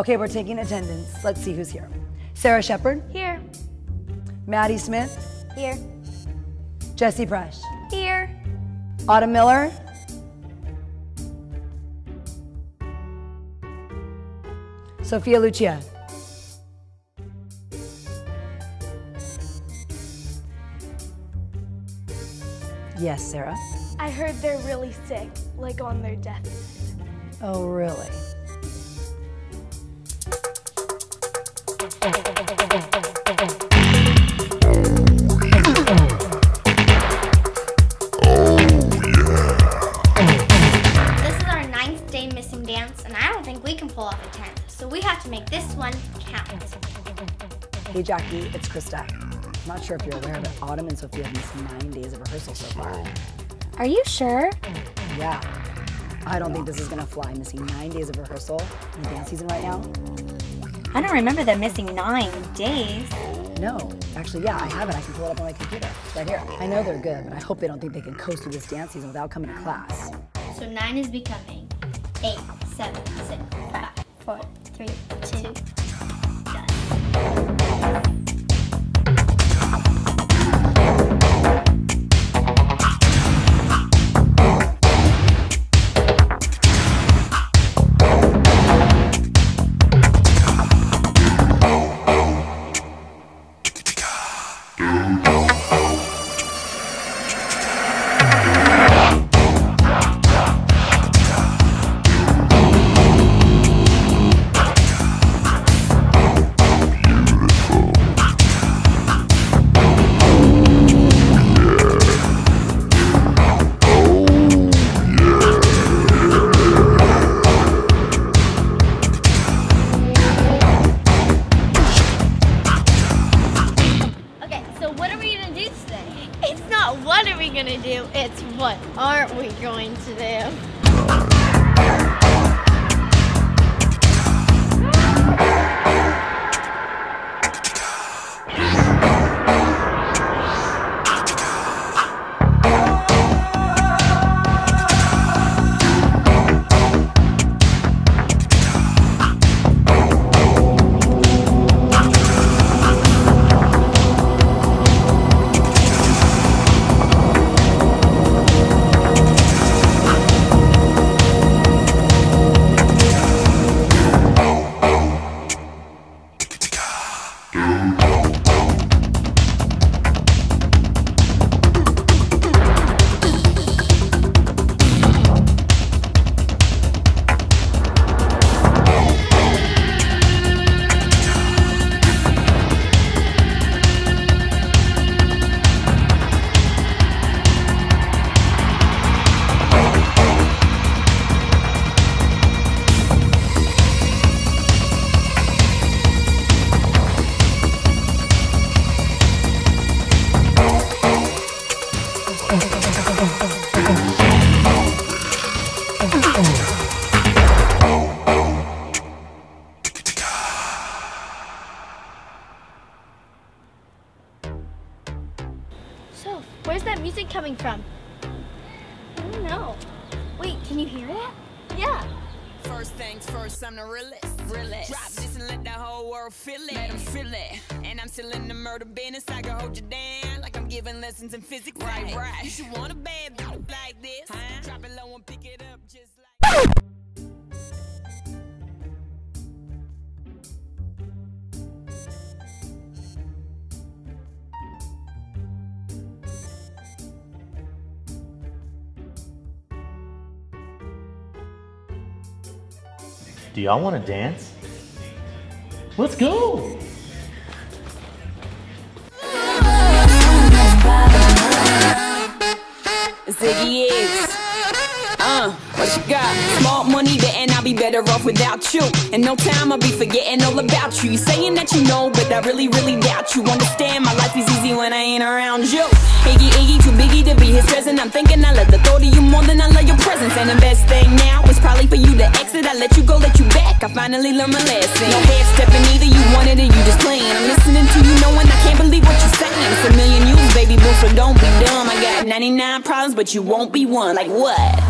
Okay, we're taking attendance. Let's see who's here. Sarah Shepherd, Here. Maddie Smith, Here. Jessie Presch, Here. Autumn Miller, Sophia Lucia. Yes, Sarah. I heard they're really sick, like on their deathbed. Oh, really? Hey, Jackie, it's Krista. I'm not sure if you're aware, but Autumn and Sophia have missed nine days of rehearsal so far. Are you sure? Yeah. I don't think this is gonna fly, missing nine days of rehearsal in the dance season right now. I don't remember them missing nine days. No, actually, yeah, I have it. I can pull it up on my computer. Right here. I know they're good, but I hope they don't think they can coast through this dance season without coming to class. So nine is becoming eight, seven, six, five, four, three, two, done. It's not what are we gonna do, it's what aren't we going to do? So, where's that music coming from? I don't know. Wait, can you hear it? Yeah. First things first, I'm the realest. realest. Drop this and let the whole world feel it. Let 'em feel it. And I'm still in the murder business. I can hold you down like I'm giving lessons in physics. Right, right. You should want a bad like this. Do y'all want to dance? Let's go! Ziggy X. Uh, what you got? Small money there and I'll be better off without you. In no time I'll be forgetting all about you. Saying that you know, but I really, really doubt you. Understand my life is easy when I ain't around you. Iggy, Iggy, too biggy to be his present. I'm thinking I love the thought of you more than I love your presence. And the best thing now is probably for you to exit. I let you go, let you back. I finally learned my lesson. No head stepping either, you wanted it, you just playing. I'm listening to you knowing I can't believe what you're saying. It's a million you, baby boo, so don't be dumb. I got 99 problems, but you won't be one. Like what?